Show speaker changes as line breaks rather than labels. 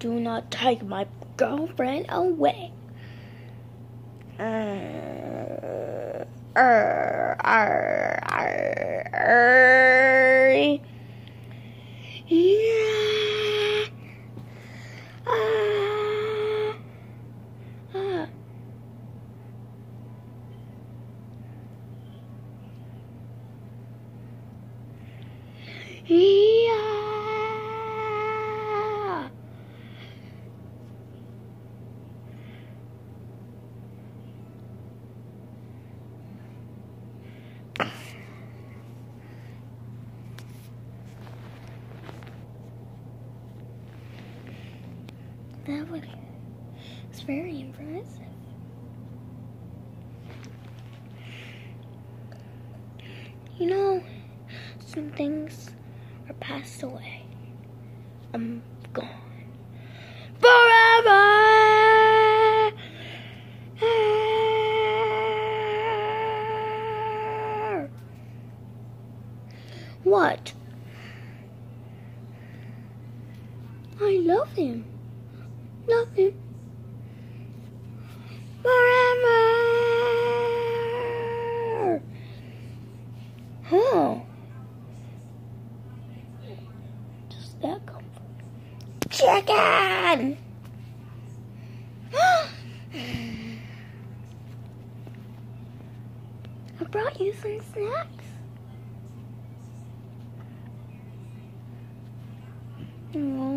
Do not take my girlfriend away. Yeah. Ah. Ah. Yeah. That would it's very impressive. You know, some things are passed away. I'm gone. Forever! What? I love him. Love him. Forever! Huh. Does that come from? Chicken! I brought you some snacks. Oh,